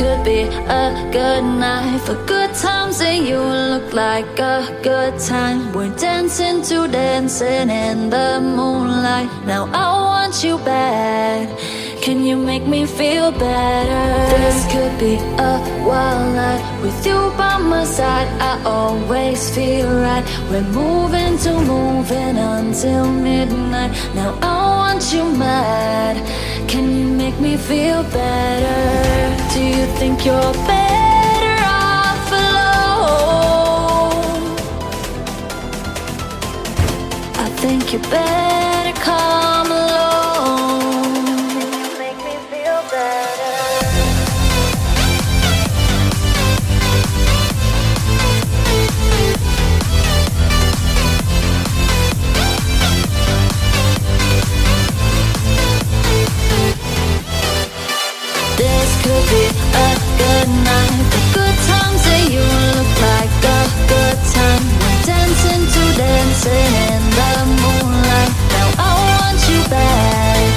Could be a good night for good times and you look like a good time. We're dancing to dancing in the moonlight. Now I want you bad. Can you make me feel better? This could be a wild night with you by my side. I always feel right. We're moving to moving until midnight. Now I want you mad. Can you make me feel better? Do you think you're better off alone? I think you're better could be a good night good times you look like a good time dancing to dancing in the moonlight Now I want you back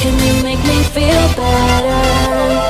Can you make me feel better?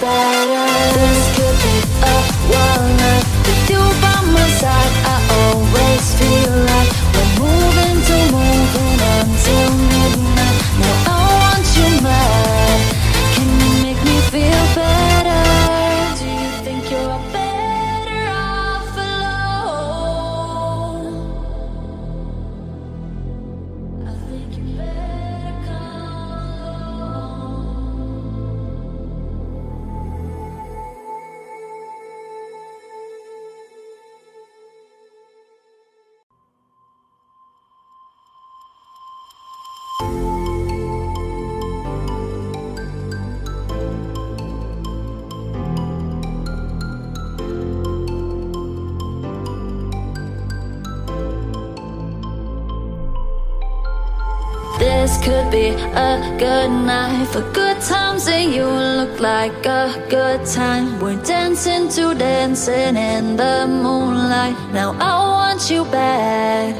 Feel better? Could be a wild night with you by my side. I always feel This could be a good night for good times and you look like a good time. We're dancing to dancing in the moonlight. Now I want you bad.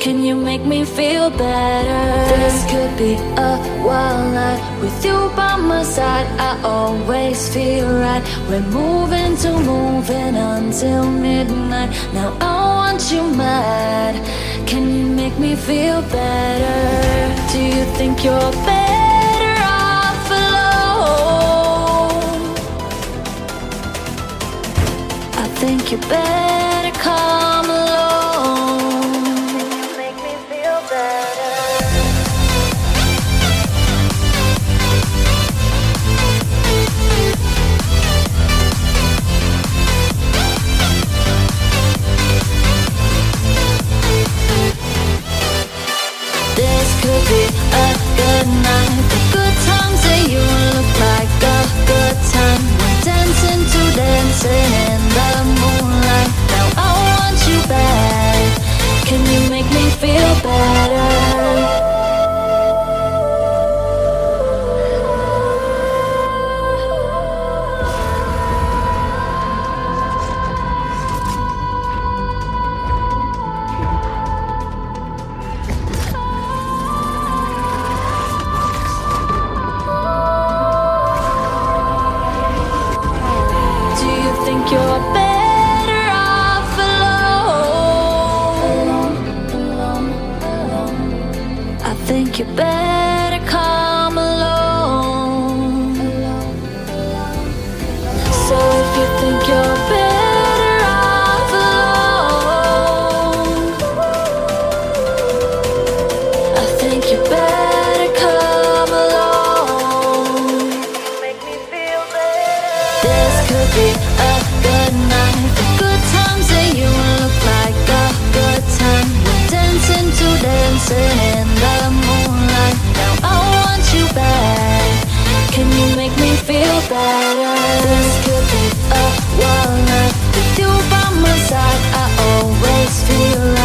Can you make me feel better? This could be a wild night with you by my side. I always feel right. We're moving to moving until midnight. Now I want you mad. Can you make me feel better? Do you think you're better off alone? I think you're better dancing in the moonlight. Now I want you back. Can you make me feel better? This could be a wild night with you by my side. I always feel like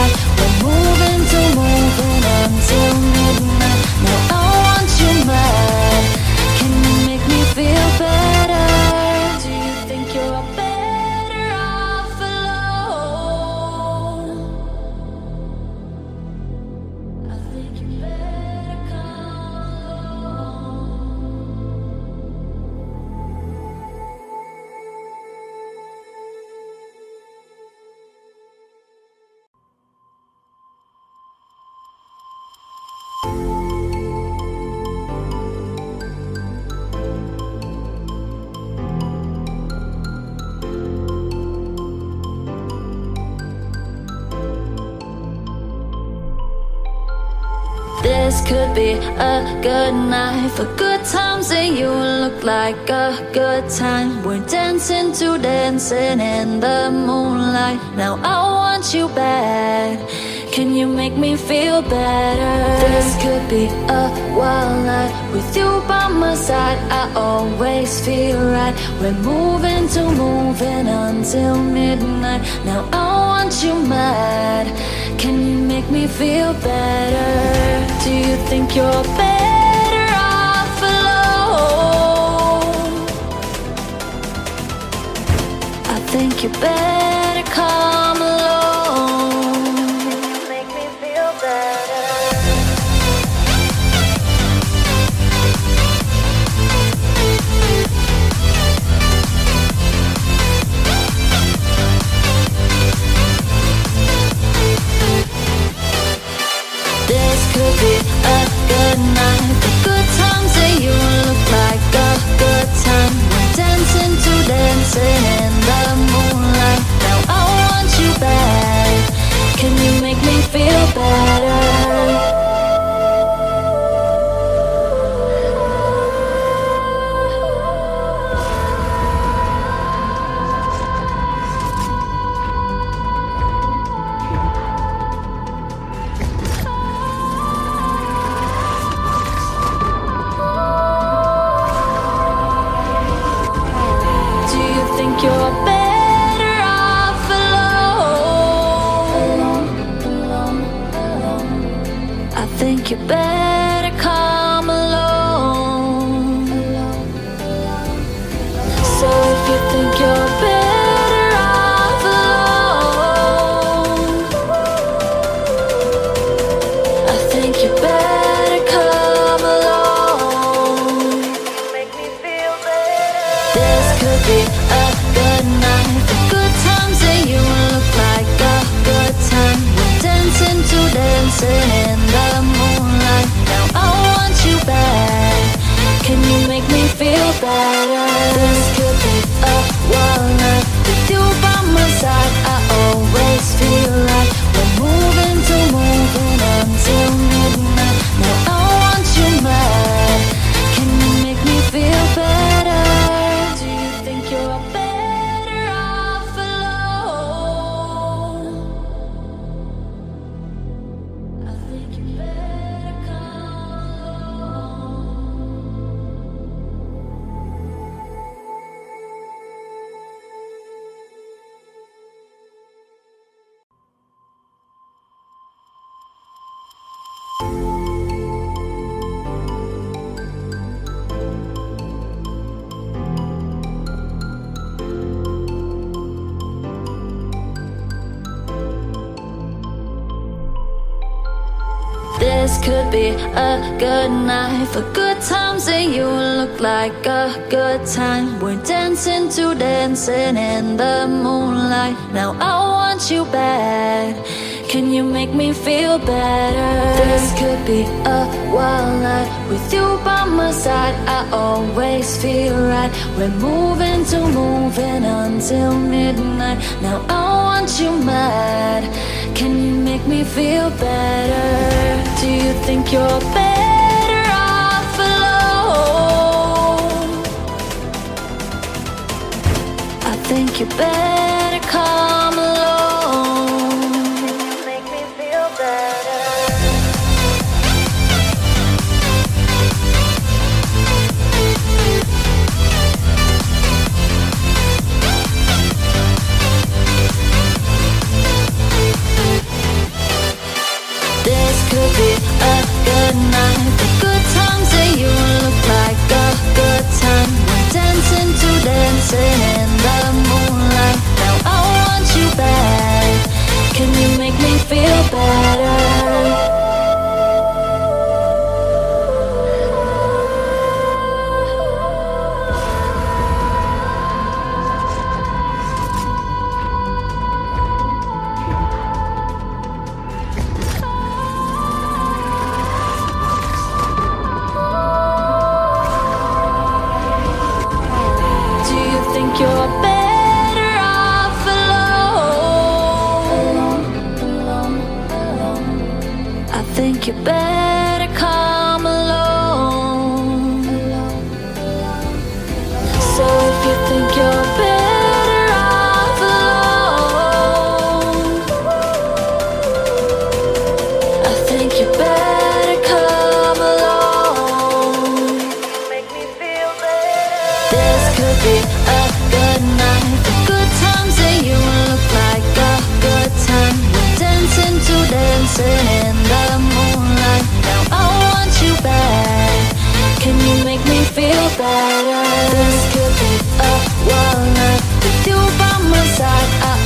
could be a good night for good times and you look like a good time. We're dancing to dancing in the moonlight. Now I want you back. Can you make me feel better? This could be a wild night with you by my side. I always feel right. We're moving to moving until midnight. Now I want you mad. Can you make me feel better? Do you think you're better off alone? I think you're better for good times and you look like a good time. We're dancing to dancing in the moonlight. Now I want you back. Can you make me feel better? Better? This could be a good night for good times and you look like a good time. We're dancing to dancing in the moonlight. Now I want you back. Can you make me feel better? This could be a wild night with you by my side. I always feel right. We're moving to moving until midnight. Now I want you mad. Can you make me feel better? Do you think you're better off alone? I think you better come feel better? You better come alone. So if you think you're better off alone, I think you better come alone. Make me feel better. This could be a good night. The good times and you look like a good time. We're dancing to dancing better? This could be a wild night. With you by my side, I